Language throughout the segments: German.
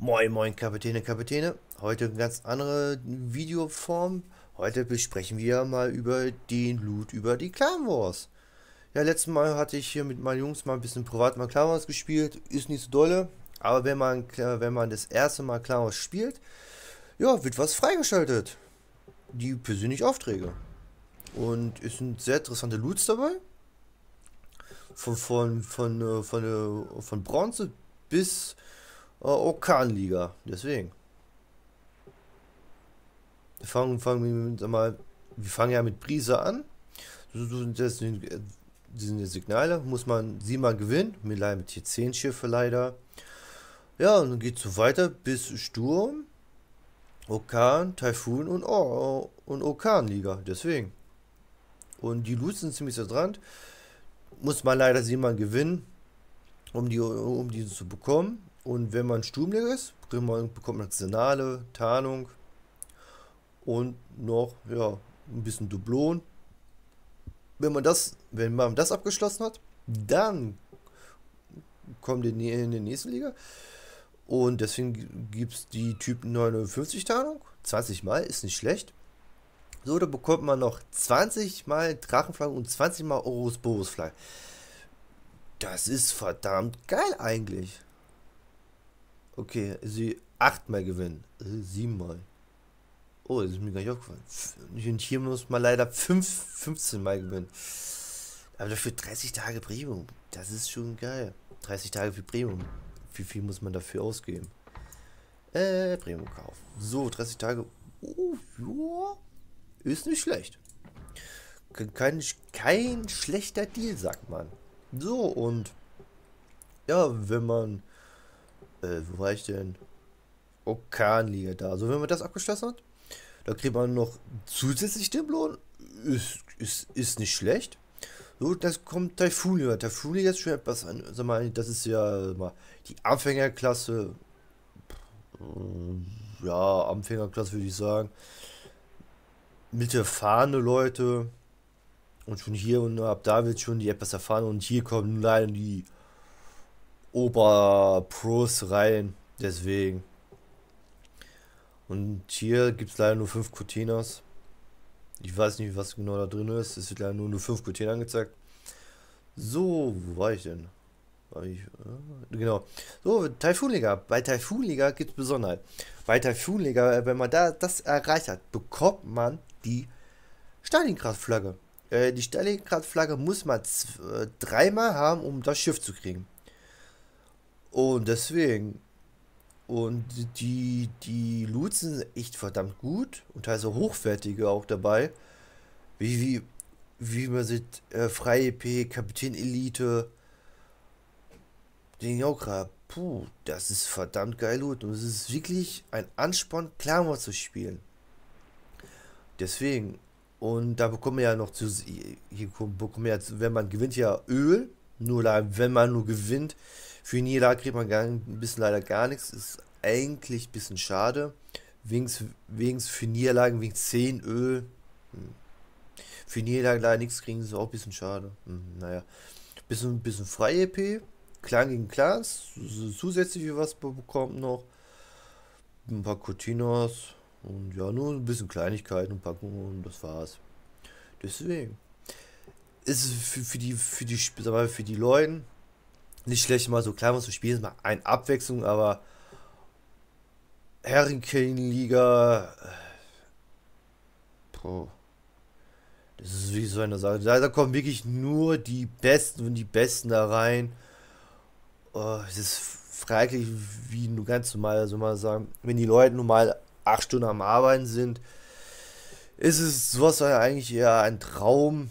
Moin Moin Kapitäne, Kapitäne. Heute eine ganz andere Videoform. Heute besprechen wir mal über den Loot über die Clan Wars. Ja, letztes Mal hatte ich hier mit meinen Jungs mal ein bisschen privat mal Clan Wars gespielt. Ist nicht so dolle, aber wenn man, wenn man das erste Mal Clan Wars spielt, ja, wird was freigeschaltet. Die persönlichen Aufträge. Und es sind sehr interessante Loots dabei. Von, von, von, äh, von, von, äh, von Bronze bis Orkanliga. Deswegen. Wir fangen, fangen wir, mal, wir fangen ja mit Brise an. Das sind, das sind die Signale, muss man sie mal gewinnen. Mit hier 10 Schiffe leider. Ja, und dann geht es so weiter bis Sturm, Orkan, Taifun und, oh, und Orkanliga. Deswegen. Und die Loots sind ziemlich dran. Muss man leider sie mal gewinnen, um die, um diese zu bekommen. Und wenn man Sturmjäger ist, bekommt man Signale, Tarnung und noch ja, ein bisschen Dublon. Wenn man das, wenn man das abgeschlossen hat, dann kommt in die, in die nächste Liga. Und deswegen gibt es die Typ 59 Tarnung. 20 Mal ist nicht schlecht. So, da bekommt man noch 20 Mal Drachenflagge und 20 Mal Ouroboros Flagge. Das ist verdammt geil eigentlich. Okay, sie achtmal gewinnen. Äh, siebenmal. Oh, das ist mir gar nicht aufgefallen. Und hier muss man leider fünf, 15 Mal gewinnen. Aber dafür 30 Tage Premium. Das ist schon geil. 30 Tage für Premium. Wie viel muss man dafür ausgeben? Äh, Premium kaufen. So, 30 Tage. Oh, ja. Ist nicht schlecht. Kein, kein schlechter Deal, sagt man. So, und ja, wenn man äh, wo war ich denn? Orkanliga da. Also wenn man das abgeschlossen hat, da kriegt man noch zusätzlich den Lohn. Ist, ist, ist nicht schlecht. So, das kommt Taifunia. Taifunia ist schon etwas an. Sag mal, das ist ja mal die Anfängerklasse. Ja, Anfängerklasse würde ich sagen. Mit erfahrene Leute. Und schon hier und ab da wird schon die etwas erfahren. Und hier kommen leider die Oberpros rein. Deswegen. Und hier gibt es leider nur 5 Cotinas. Ich weiß nicht, was genau da drin ist. Es wird leider nur, nur 5 Cotina angezeigt. So, wo war ich denn? War ich, äh, genau. So, Taifunliga. Bei Taifunliga gibt es Besonderheit. Bei Taifunliga, äh, wenn man da das erreicht hat, bekommt man die Stalingrad-Flagge. Äh, die Stalingrad-Flagge muss man äh, dreimal haben, um das Schiff zu kriegen. Und deswegen. Und die, die Loots sind echt verdammt gut und teilweise hochwertige auch dabei. Wie, wie, wie man sieht, äh, Freie EP, Kapitän Elite. Den gerade. Puh, das ist verdammt geil Loot. Und es ist wirklich ein Ansporn, Klammer zu spielen. Deswegen. Und da bekommen wir ja noch zu. Hier bekommen wir ja, wenn man gewinnt, ja Öl. Nur wenn man nur gewinnt, für Niederlage kriegt man gar, ein bisschen leider gar nichts. Ist eigentlich ein bisschen schade. Wegen für Niederlagen wegen 10 Öl. Hm. Für Niederlagen leider nichts kriegen, ist auch ein bisschen schade. Hm, naja. Bisschen, bisschen freie EP. Clan gegen Clans. Zusätzlich was bekommt noch. Ein paar Cotinos. Und ja, nur ein bisschen Kleinigkeiten und Packungen und das war's. Deswegen. Ist für, für die, für die, für die Leute nicht schlecht, mal so klein zu spielen, mal eine Abwechslung, aber Hurricane-Liga. Boah. Das ist wie so eine Sache. Da, da, kommen wirklich nur die Besten und die Besten da rein. Oh, es ist fraglich, wie nur ganz normal, also mal sagen, wenn die Leute normal acht Stunden am Arbeiten sind, ist es sowas eigentlich eher ein Traum.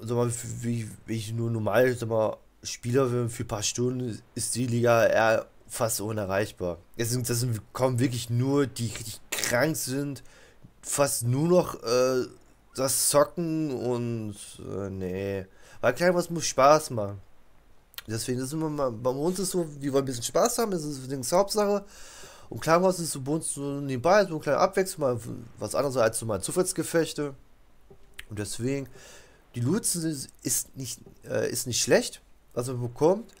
So mal, wie, wie ich nur normal, sag mal, Spieler für ein paar Stunden ist die Liga eher fast unerreichbar. Es sind, das sind, kommen wirklich nur die richtig krank sind, fast nur noch äh, das Zocken und äh, nee. Weil klar, was muss Spaß machen. Deswegen ist immer mal, bei uns ist so, wir wollen ein bisschen Spaß haben, das ist die Hauptsache. Und klar, was ist so bei uns so nebenbei, so eine kleine Abwechslung, mal was anderes als so mal Zufallsgefechte. Und deswegen, die Lutzen ist, ist, nicht, äh, ist nicht schlecht was man bekommt.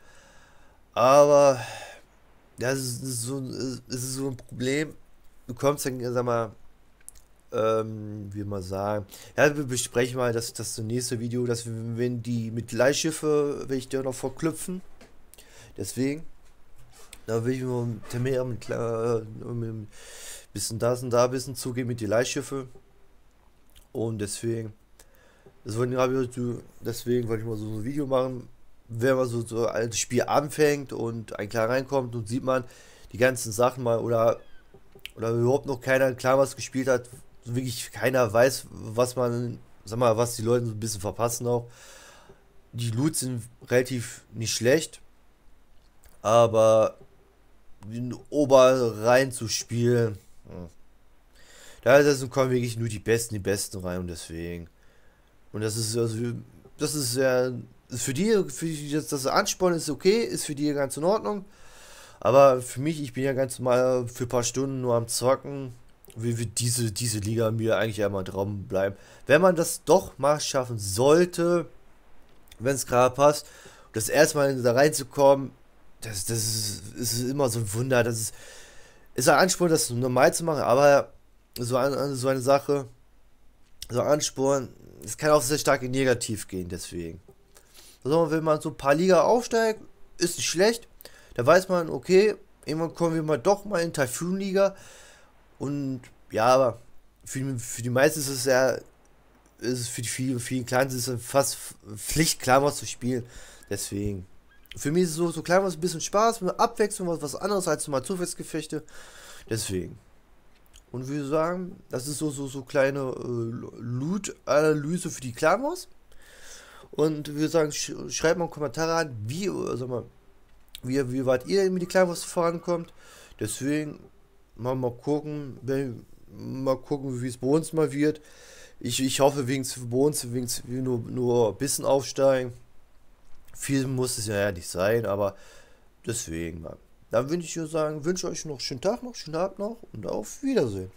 Aber das ist so, das ist so ein Problem. Du kommst dann, sag mal, ähm, wie man sagen. Ja, wir besprechen mal das, das nächste Video, dass wir, wenn die mit Leihschiffe, will ich dir noch verknüpfen. Deswegen, da will ich nur mehr mit, äh, mit bisschen das und da ein bisschen zugehen mit die Leihschiffe. Und deswegen, ich, deswegen wollte ich mal so ein Video machen, wenn man so, so ein Spiel anfängt und ein klar reinkommt und sieht man die ganzen Sachen mal oder oder überhaupt noch keiner klar was gespielt hat, wirklich keiner weiß, was man, sag mal, was die Leute so ein bisschen verpassen auch. Die Loot sind relativ nicht schlecht, aber den Ober rein zu spielen, hm. da kommen wirklich nur die Besten, die Besten rein und deswegen. Und das ist also, das ist ja, für die, für die das, das Ansporn ist okay, ist für die ganz in Ordnung. Aber für mich, ich bin ja ganz normal für ein paar Stunden nur am Zocken wie wird diese, diese Liga mir eigentlich einmal Traum bleiben. Wenn man das doch mal schaffen sollte, wenn es gerade passt, das erstmal da reinzukommen, das, das ist, ist, immer so ein Wunder. Das ist, ist ein Ansporn, das normal zu machen, aber so, ein, so eine Sache, so ein Ansporn, es kann auch sehr stark in negativ gehen, deswegen. Also, wenn man so ein paar Liga aufsteigt, ist nicht schlecht. Da weiß man, okay, irgendwann kommen wir mal doch mal in Typhoon-Liga. Und ja, aber für, für die meisten ist es ja, ist es für die vielen, vielen Kleinen ist es fast Pflicht, Klammer zu spielen. Deswegen. Für mich ist es so, so ist ein bisschen Spaß, mit Abwechslung, was, was anderes als mal Zufallsgefechte. Deswegen. Und wir sagen, das ist so, so, so kleine äh, Loot-Analyse für die Klammers. Und wir sagen, sch schreibt mal Kommentare an, wie, sag mal, wie, wie weit ihr mit die Klammers vorankommt. Deswegen mal, mal gucken, wenn, mal gucken, wie es bei uns mal wird. Ich, ich hoffe, wegen bei uns wegen nur, nur ein bisschen aufsteigen. Viel muss es ja nicht sein, aber deswegen. Dann wünsche ich euch sagen, wünsche euch noch einen schönen Tag noch, schönen Abend noch und auf Wiedersehen.